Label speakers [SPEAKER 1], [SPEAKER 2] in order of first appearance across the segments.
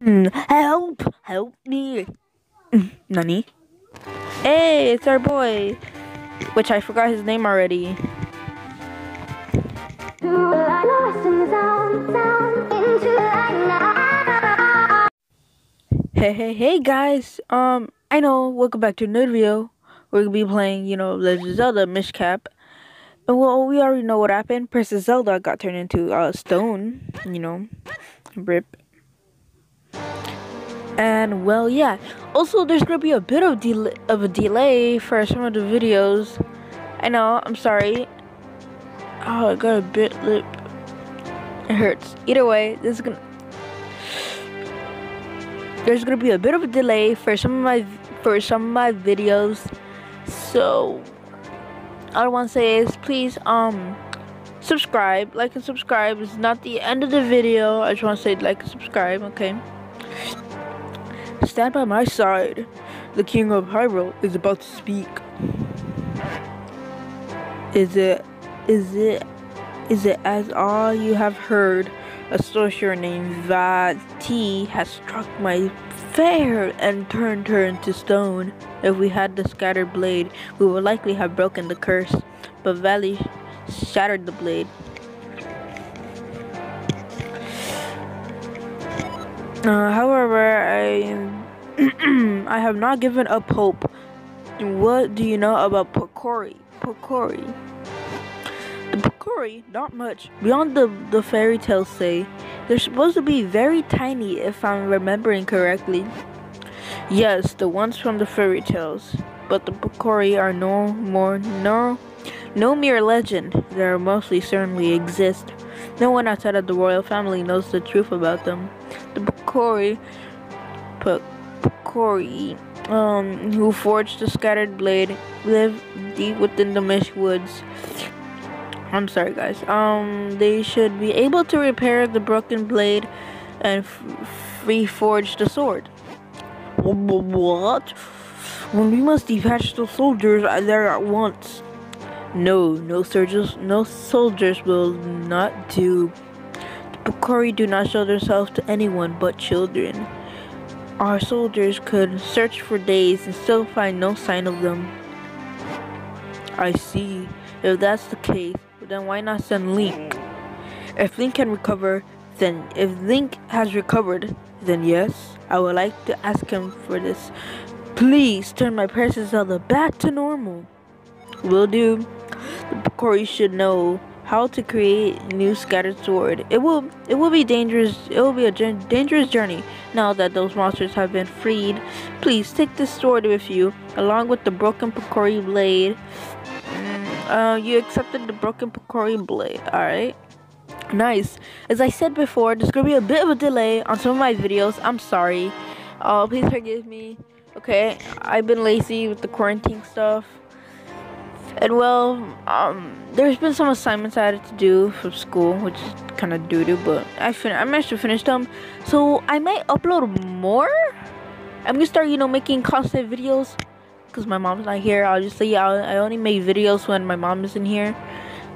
[SPEAKER 1] Mm, help! Help me! Mm, Nani? Hey, it's our boy! Which I forgot his name already. Hey, hey, hey guys! Um, I know, welcome back to another video. We're gonna be playing, you know, Legend of Zelda Minish Cap. And well, we already know what happened. Princess Zelda got turned into uh, stone, you know, rip. And well, yeah. Also, there's gonna be a bit of del of a delay for some of the videos. I know. I'm sorry. Oh, I got a bit lip. It hurts. Either way, this is gonna. There's gonna be a bit of a delay for some of my for some of my videos. So, all I want to say is please um subscribe, like and subscribe. It's not the end of the video. I just want to say like and subscribe. Okay. Stand by my side. The king of Hyrule is about to speak. Is it, is it, is it as all you have heard? A sorcerer named Vaati has struck my fair and turned her into stone. If we had the scattered blade, we would likely have broken the curse. But Vaati shattered the blade. Uh, however, I I have not given up hope. What do you know about Picori? Picori. The Picori, not much. Beyond the, the fairy tales say, they're supposed to be very tiny if I'm remembering correctly. Yes, the ones from the fairy tales. But the Picori are no more no no mere legend. They are mostly certainly exist. No one outside of the royal family knows the truth about them. The Picori Picori, um, who forged the scattered blade, live deep within the Minish Woods. I'm sorry, guys. Um, they should be able to repair the broken blade and reforge the sword. What? When we must detach the soldiers there at once. No, no soldiers, no soldiers will not do. The Picori do not show themselves to anyone but children. Our soldiers could search for days and still find no sign of them. I see. If that's the case, then why not send Link? If Link can recover, then if Link has recovered, then yes, I would like to ask him for this. Please turn my precious Zelda back to normal. Will do. Picori should know how to create new scattered sword. It will it will be dangerous. It will be a dangerous journey now that those monsters have been freed. Please take this sword with you along with the broken Picori blade. Uh, you accepted the broken Picori blade. All right. Nice. As I said before, there's gonna be a bit of a delay on some of my videos. I'm sorry. Uh, please forgive me. Okay, I've been lazy with the quarantine stuff. And well, um, there's been some assignments I had to do from school, which is kind of doo doo, but I fin- I managed to finish them. So I might upload more. I'm gonna start, you know, making constant videos because my mom's not here. Obviously, I I only make videos when my mom isn't here,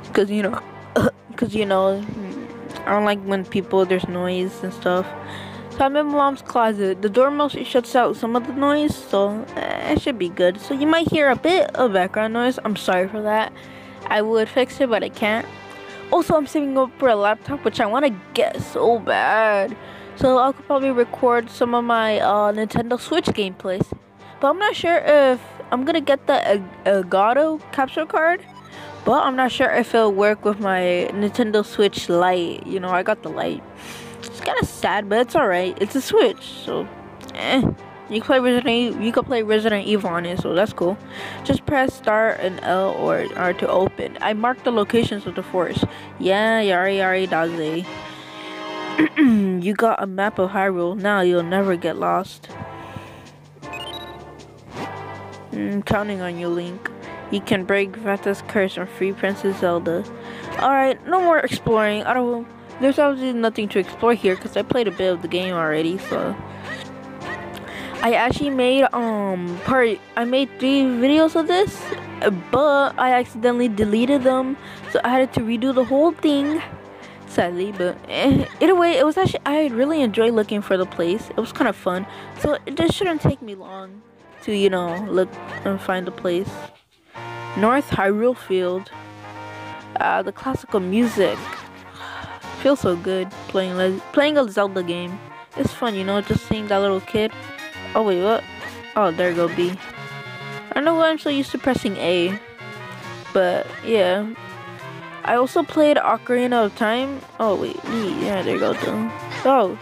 [SPEAKER 1] because you know, because you know, I don't like when people there's noise and stuff. So I'm in my mom's closet. The door mostly shuts out some of the noise, so eh, it should be good. So you might hear a bit of background noise. I'm sorry for that. I would fix it, but I can't. Also, I'm saving up for a laptop, which I want to get so bad. So I could probably record some of my uh, Nintendo Switch gameplays. But I'm not sure if I'm gonna get the Elgato capture card. But I'm not sure if it'll work with my Nintendo Switch Lite. You know, I got the Lite. Kind of sad, but it's alright. It's a Switch, so eh. You can play Resident you can play Resident Evil on it, so that's cool. Just press start and L or R to open. I marked the locations of the forest. Yeah, yari yari daze. you got a map of Hyrule. Now you'll never get lost. I'm mm, counting on you, Link. You can break Vaati's curse and free Princess Zelda. Alright, no more exploring. I don't there's obviously nothing to explore here because I played a bit of the game already, so I actually made um part I made three videos of this, but I accidentally deleted them, so I had to redo the whole thing. sadly. But eh, either way, it was actually I really enjoyed looking for the place. It was kind of fun, so it just shouldn't take me long to you know look and find the place. North Hyrule Field. Uh, the classical music feels so good playing playing a Zelda game. It's fun, you know, just seeing that little kid. Oh wait, what? Oh, there go, B. I don't know why I'm so used to pressing A. But yeah. I also played Ocarina of Time. Oh wait. Yeah, there go. Though. Oh.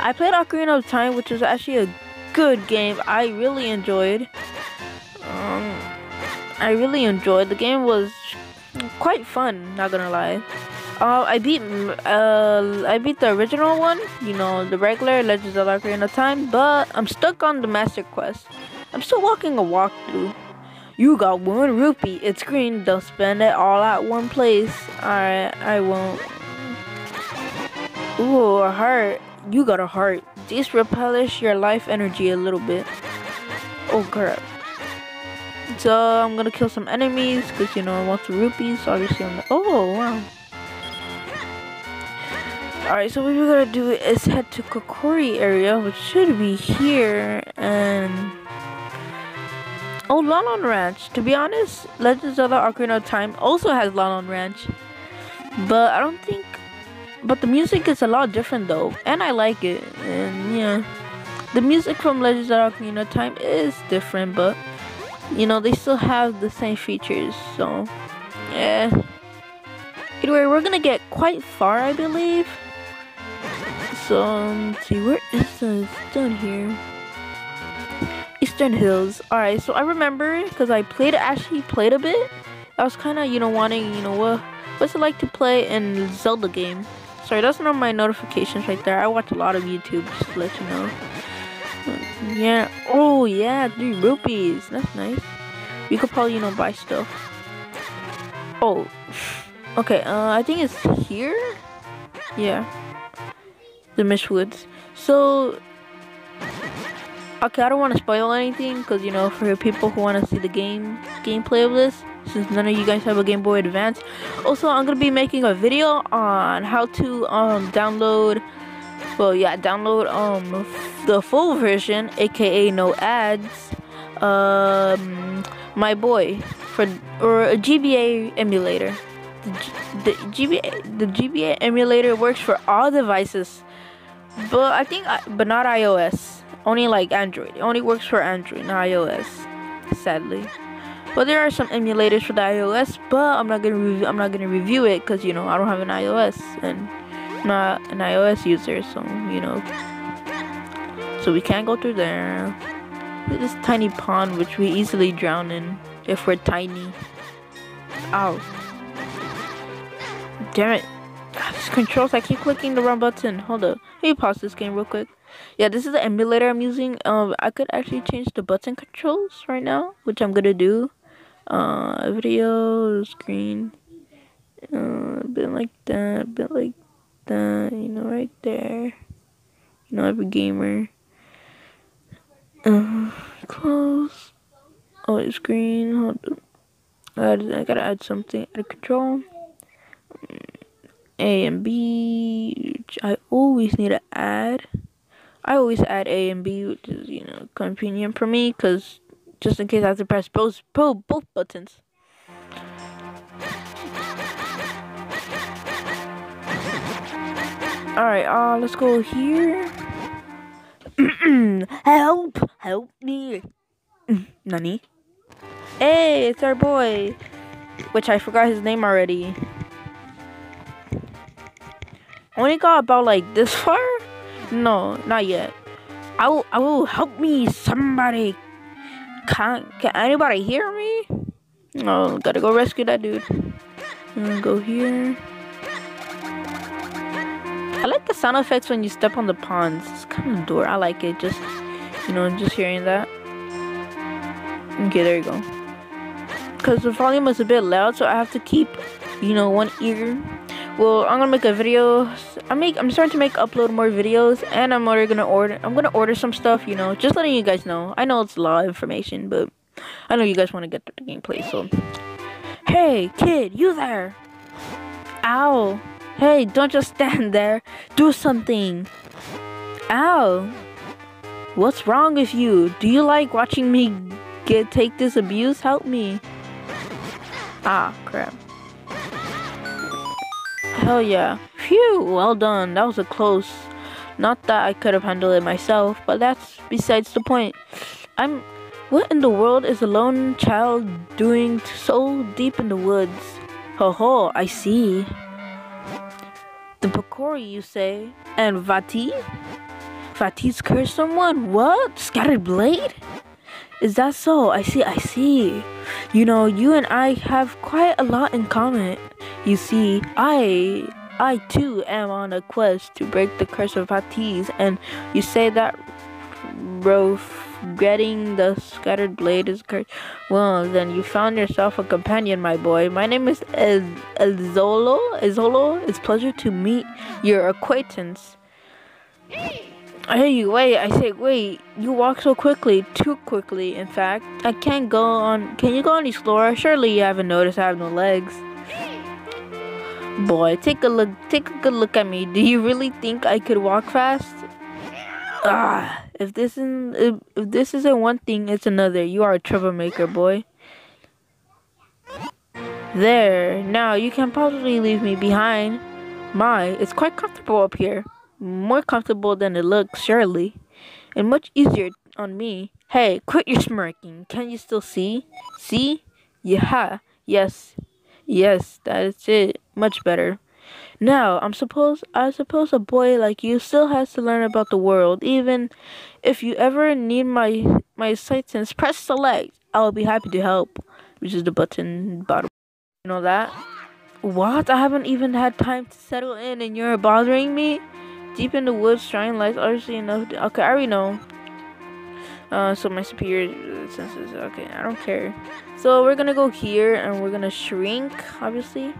[SPEAKER 1] I played Ocarina of Time, which was actually a good game. I really enjoyed. Um, I really enjoyed. The game was quite fun. Not gonna lie. Uh, I beat uh, I beat the original one, you know, the regular Legends of Ocarina of Time, but I'm stuck on the Master Quest. I'm still walking a walkthrough. You got one rupee. It's green. Don't spend it all at one place. Alright, I won't. Ooh, a heart. You got a heart. This replenish your life energy a little bit. Oh crap. So I'm gonna kill some enemies because you know I want the rupees. Obviously, I'm. Oh wow. Alright, so what we're gonna do is head to Kokiri area, which should be here, and... Oh, Lon Lon Ranch. To be honest, Legends of the Ocarina of Time also has Lon Lon Ranch. But I don't think... But the music is a lot different though, and I like it, and yeah. The music from Legends of Ocarina of Time is different, but... You know, they still have the same features, so... Yeah. Anyway, we're gonna get quite far, I believe. So, um, see, where is this? down here. Eastern Hills. Alright, so I remember, because I played, actually played a bit. I was kind of, you know, wanting, you know, what, what's it like to play in Zelda game? Sorry, that's not my notifications right there. I watch a lot of YouTube, just to let you know. Yeah. Oh, yeah, three rupees. That's nice. You could probably, you know, buy stuff. Oh. Okay, uh, I think it's here? Yeah the Minish Woods. So, okay, I don't want to spoil anything because you know, for people who want to see the game gameplay of this, since none of you guys have a Game Boy Advance. Also, I'm gonna be making a video on how to um download. Well, yeah, download um the full version, aka no ads. Um, my boy for or a GBA emulator. The, the GBA the GBA emulator works for all devices but I think, but not iOS. Only like Android. It only works for Android, not iOS. Sadly. But there are some emulators for the iOS, but I'm not gonna review. I'm not gonna review it because you know I don't have an iOS and not an iOS user, so you know. So we can't go through there. This tiny pond which we easily drown in if we're tiny. Ow. Damn it. These controls, I keep clicking the wrong button. Hold up. Let me pause this game real quick. Yeah, this is the emulator I'm using. Um, I could actually change the button controls right now, which I'm gonna do. Uh, video, screen. Uh, a bit like that, a bit like that, you know, right there. You know, every gamer. Uh, close. Oh, screen. Hold up. I, I gotta add something. Add control. A and B. I always need to add. I always add A and B, which is, you know, convenient for me, because just in case I have to press both, both, both buttons. Alright, uh, let's go here. help! Help me! Nani? Hey, it's our boy! Which I forgot his name already only got about like this far? No, not yet. I will, I will help me, somebody. Can, can anybody hear me? No, gotta go rescue that dude. go here. I like the sound effects when you step on the ponds. It's kind of door. I like it. Just, you know, just hearing that. Okay, there you go. Because the volume is a bit loud, so I have to keep, you know, one ear well i'm gonna make a video i make i'm starting to make upload more videos and i'm already gonna order i'm gonna order some stuff you know just letting you guys know i know it's a lot of information but i know you guys want to get the gameplay so hey kid you there Ow! Hey, don't just stand there. Do something. Ow! What's wrong with you? Do you like watching me get take this abuse? Help me. Ah, crap. Hell yeah. Phew, well done. That was a close. Not that I could have handled it myself, but that's besides the point. I'm. What in the world is a lone child doing so deep in the woods? Ho ho, I see. The Picori, you say? And Vaati? Vaati's cursed someone? What? Scattered Blade? Is that so? I see, I see. You know, you and I have quite a lot in common. You see, I I too am on a quest to break the curse of Vaati's and you say that bro getting the scattered blade is cursed. Well, then you found yourself a companion, my boy. My name is Ez Ezolo. Ezlo. It's pleasure to meet your acquaintance. Hey, wait, I say, wait, you walk so quickly, too quickly, in fact. I can't go on, can you go any slower? Surely you haven't noticed I have no legs. Boy, take a look. Take a good look at me. Do you really think I could walk fast? Ah, if this isn't if, if this isn't one thing, it's another. You are a troublemaker, boy. There. Now you can possibly leave me behind. My, it's quite comfortable up here. More comfortable than it looks, surely, and much easier on me. Hey, quit your smirking. Can you still see? See? Yeah. Yes. Yes, that is it. Much better. Now, I'm suppose I suppose a boy like you still has to learn about the world. Even if you ever need my my assistance, press select. I will be happy to help. Which is the button bottom. You know that? What? I haven't even had time to settle in, and you're bothering me. Deep in the woods, trying lights obviously enough. To, okay, I already know. Uh, so my superior senses. Okay, I don't care. So we're gonna go here and we're gonna shrink, obviously.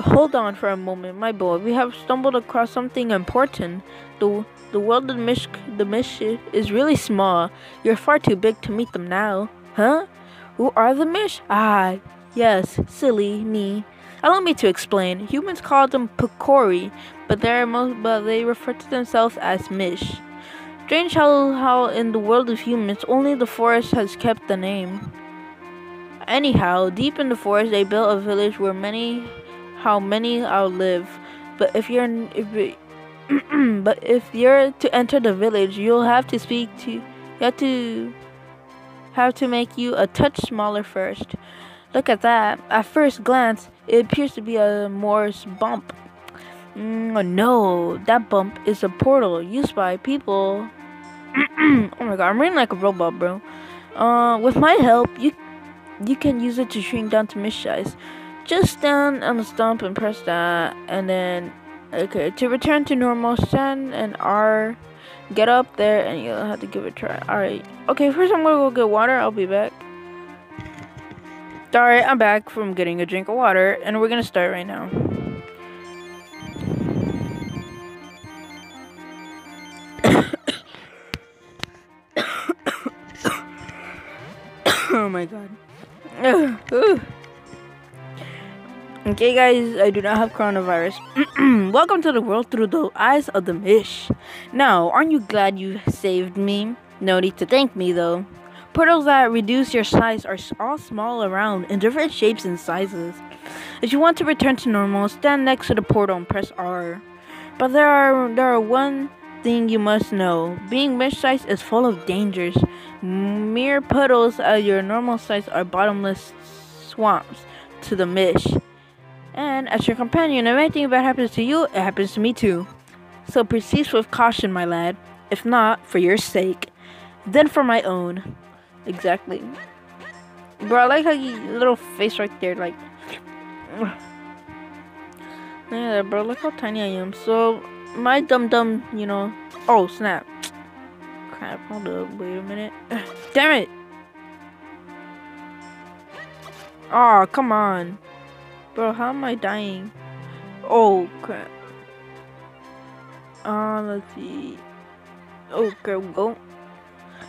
[SPEAKER 1] Hold on for a moment, my boy. We have stumbled across something important. The the world of Mish the Mish is really small. You're far too big to meet them now. Huh? Who are the Mish? Ah, yes, silly me. Allow me to explain. Humans call them Picori, but they're most but they refer to themselves as Mish. Strange how, how in the world of humans only the forest has kept the name. Anyhow, deep in the forest they built a village where many how many outlive. But if you're if but if you're to enter the village, you'll have to speak to you have to have to make you a touch smaller first. Look at that. At first glance, it appears to be a Morse bump. Mm, no, that bump is a portal used by people. oh my god, I'm reading like a robot, bro. Uh, with my help, you you can use it to shrink down to Mish size. Just stand on the stump and press that, and then okay to return to normal, stand and R. Get up there, and you'll have to give it a try. All right. Okay, first I'm gonna go get water. I'll be back. Alright, I'm back from getting a drink of water, and we're gonna start right now. oh my god. Okay, guys, I do not have coronavirus. Welcome to the world through the eyes of the Mish. Now, aren't you glad you saved me? No need to thank me, though. Portals that reduce your size are all small around in different shapes and sizes. If you want to return to normal, stand next to the portal and press R. But there are there are one thing you must know. Being mish-sized is full of dangers. Mere puddles at your normal size are bottomless swamps to the Mish. And as your companion, if anything bad happens to you, it happens to me too. So proceed with caution, my lad. If not, for your sake, then for my own. Exactly. Bro, I like how you little face right there, like. Yeah, bro, look how tiny I am. So, my dum dum, you know. Oh, snap. Crap, hold up. Wait a minute. Damn it! Oh, come on. Bro, how am I dying? Oh, crap. Uh, let's see. Oh, go, go.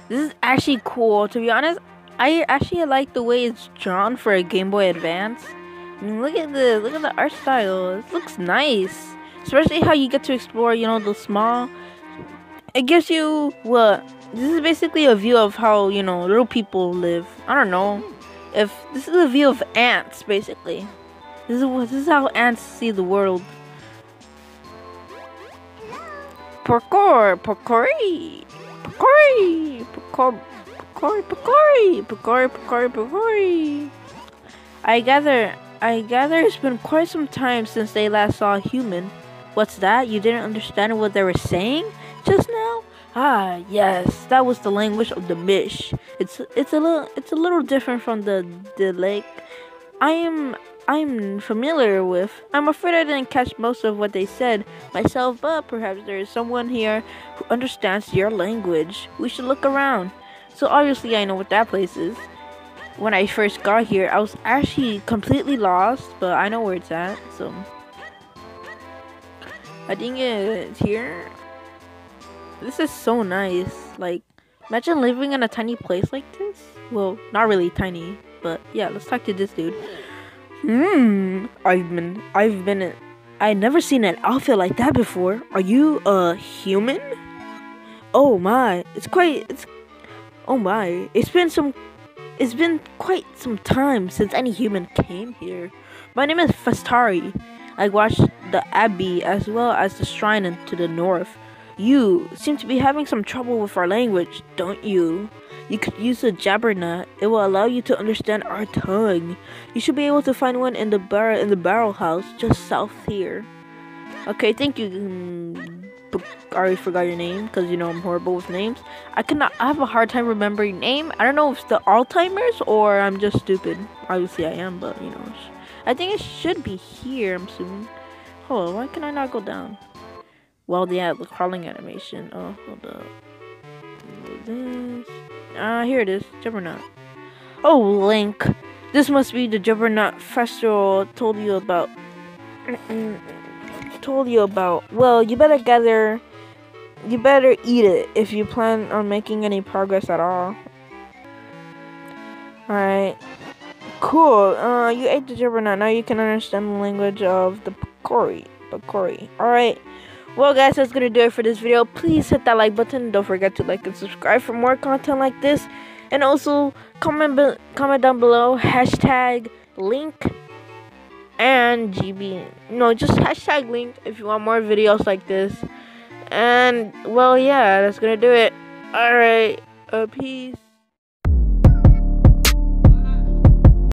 [SPEAKER 1] This is actually cool. To be honest, I actually like the way it's drawn for a Game Boy Advance. I mean, look at the Look at the art style. It looks nice. Especially how you get to explore, you know, the small. It gives you what? This is basically a view of how, you know, little people live. I don't know. If this is a view of ants, basically. This is, this is how ants see the world. Parkour! parkour, parkour, Parkour! Parkour! parkour, Parkour! Parkour! I gather, I gather it's been quite some time since they last saw a human. What's that? You didn't understand what they were saying just now? Ah, yes, that was the language of the Mish. It's it's a little it's a little different from the the lake. I am I'm familiar with. I'm afraid I didn't catch most of what they said myself, but perhaps there is someone here who understands your language. We should look around. So obviously I know what that place is. When I first got here, I was actually completely lost, but I know where it's at, so I think it's here. This is so nice. Like, imagine living in a tiny place like this. Well, not really tiny, but yeah, let's talk to this dude. Hmm. I've been. I've been. I never seen an outfit like that before. Are you a human? Oh my! It's quite. It's. Oh my! It's been some. It's been quite some time since any human came here. My name is Festari. I watched the abbey as well as the shrine to the north. You seem to be having some trouble with our language, don't you? You could use a Jabber Nut. It will allow you to understand our tongue. You should be able to find one in the bar in the barrel house just south here. Okay, thank you. Mm, I already forgot your name because you know I'm horrible with names. I cannot. I have a hard time remembering name. I don't know if it's the Alzheimer's or I'm just stupid. Obviously I am, but you know, I think it should be here. I'm assuming. Hold on, why can I not go down? Well, yeah, the crawling animation. Oh, hold up. This. Ah, uh, here it is. Jabber Nut. Oh, Link. This must be the Juggernaut Festari told you about. told you about. Well, you better gather. You better eat it if you plan on making any progress at all. Alright. Cool. Uh, you ate the Jabber Nut. Now you can understand the language of the Picori. Picori. Alright. Well, guys, that's gonna do it for this video. Please hit that like button. Don't forget to like and subscribe for more content like this. And also, comment comment down below hashtag link and GB. No, just hashtag link if you want more videos like this. And well, yeah, that's gonna do it. All right, uh, peace.